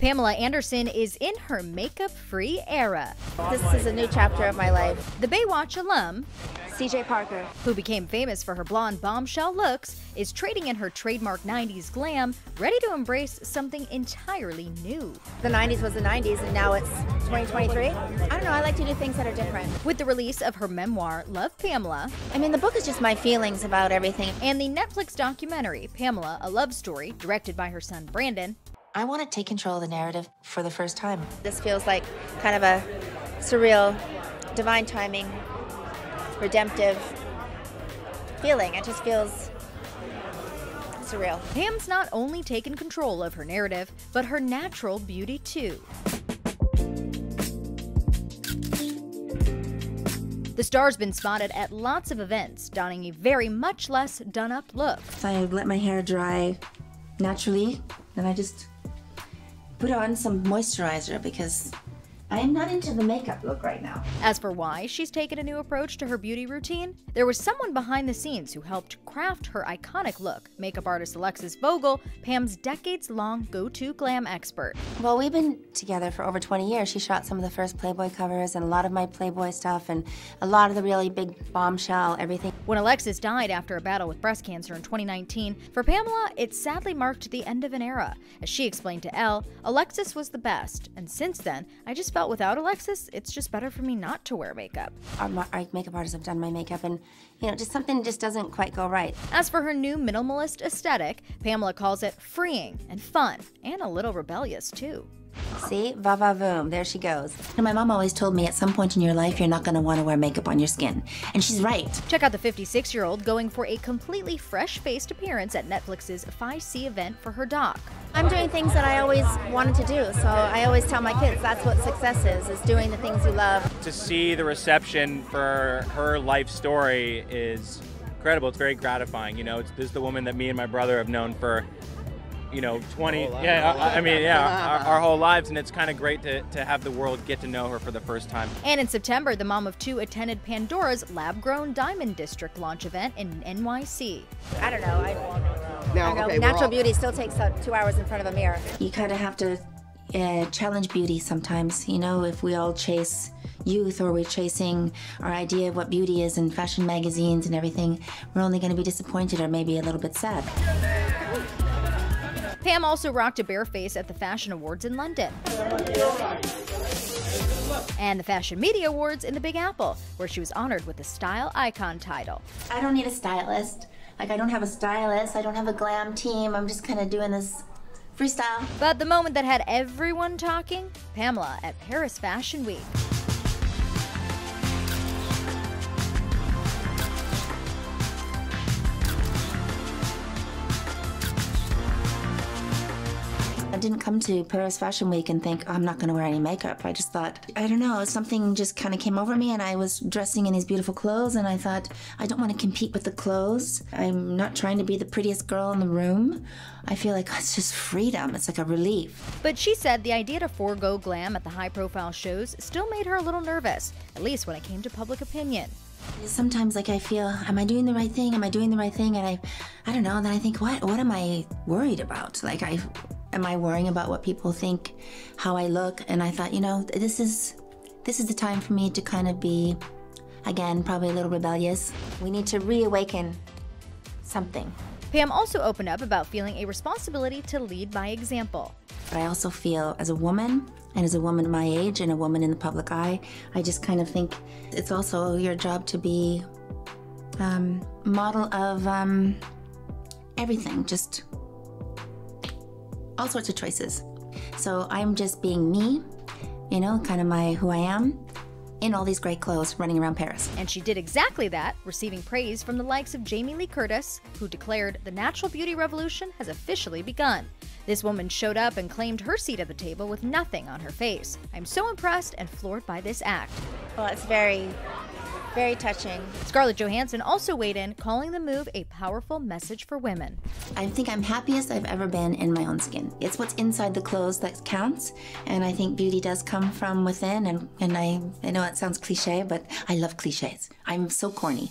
Pamela Anderson is in her makeup free era. This is a new chapter of my life. The Baywatch alum, CJ Parker, who became famous for her blonde bombshell looks, is trading in her trademark 90s glam, ready to embrace something entirely new. The 90s was the 90s and now it's 2023. I don't know, I like to do things that are different. With the release of her memoir, Love Pamela, I mean, the book is just my feelings about everything. and the Netflix documentary, Pamela, A Love Story, directed by her son Brandon, I want to take control of the narrative for the first time. This feels like kind of a surreal, divine timing, redemptive feeling. It just feels surreal. Pam's not only taken control of her narrative, but her natural beauty too. The star's been spotted at lots of events, donning a very much less done up look. So I let my hair dry naturally, then I just put on some moisturizer because I am not into the makeup look right now. As for why she's taken a new approach to her beauty routine, there was someone behind the scenes who helped craft her iconic look makeup artist Alexis Vogel, Pam's decades long go to glam expert. Well, we've been together for over 20 years. She shot some of the first Playboy covers and a lot of my Playboy stuff and a lot of the really big bombshell, everything. When Alexis died after a battle with breast cancer in 2019, for Pamela, it sadly marked the end of an era. As she explained to Elle, Alexis was the best, and since then, I just felt without Alexis, it's just better for me not to wear makeup. Our, our makeup artists have done my makeup and, you know, just something just doesn't quite go right. As for her new minimalist aesthetic, Pamela calls it freeing and fun, and a little rebellious too. See? Va va voom. There she goes. And my mom always told me at some point in your life, you're not going to want to wear makeup on your skin. And she's right. Check out the 56 year old going for a completely fresh faced appearance at Netflix's FYC event for her doc. I'm doing things that I always wanted to do, so I always tell my kids that's what success is, is doing the things you love. to see the reception for her life story is incredible. It's very gratifying. You know, it's, this is the woman that me and my brother have known for, you know, 20. Yeah, I, I mean, yeah, our, our whole lives, and it's kind of great to, to have the world get to know her for the first time. And in September, the mom of two attended Pandora's lab grown Diamond District launch event in NYC. I don't know. I, Now, I don't know. okay, Natural all- beauty still takes uh, two hours in front of a mirror. You kind of have to uh, challenge beauty sometimes. You know, if we all chase youth or we're chasing our idea of what beauty is in fashion magazines and everything, we're only going to be disappointed or maybe a little bit sad. Pam also rocked a bare face at the Fashion Awards in London. And the Fashion Media Awards in the Big Apple, where she was honored with the Style Icon title. I don't need a stylist. Like, I don't have a stylist, I don't have a glam team. I'm just kind of doing this freestyle. But the moment that had everyone talking, Pamela at Paris Fashion Week. Didn't come to Paris Fashion Week and think, oh, I'm not going to wear any makeup. I just thought, I don't know, something just kind of came over me and I was dressing in these beautiful clothes and I thought, I don't want to compete with the clothes. I'm not trying to be the prettiest girl in the room. I feel like it's just freedom. It's like a relief. But she said the idea to forego glam at the high profile shows still made her a little nervous, at least when it came to public opinion. Sometimes, like, I feel, am I doing the right thing? Am I doing the right thing? And I, I don't know. And then I think, what, what am I worried about? Like, I, am I worrying about what people think, how I look? And I thought, you know, this is, this is the time for me to kind of be, again, probably a little rebellious. We need to reawaken something. Pam also opened up about feeling a responsibility to lead by example. But I also feel as a woman and as a woman my age and a woman in the public eye, I just kind of think it's also your job to be um, model of um, everything, just all sorts of choices. So I'm just being me, you know, kind of my who I am, in all these great clothes running around Paris. And she did exactly that, receiving praise from the likes of Jamie Lee Curtis, who declared the natural beauty revolution has officially begun. This woman showed up and claimed her seat at the table with nothing on her face. I'm so impressed and floored by this act. Well, it's very, very touching. Scarlett Johansson also weighed in, calling the move a powerful message for women. I think I'm happiest I've ever been in my own skin. It's what's inside the clothes that counts, and I think beauty does come from within. And, and I, I know it sounds cliche, but I love cliches. I'm so corny.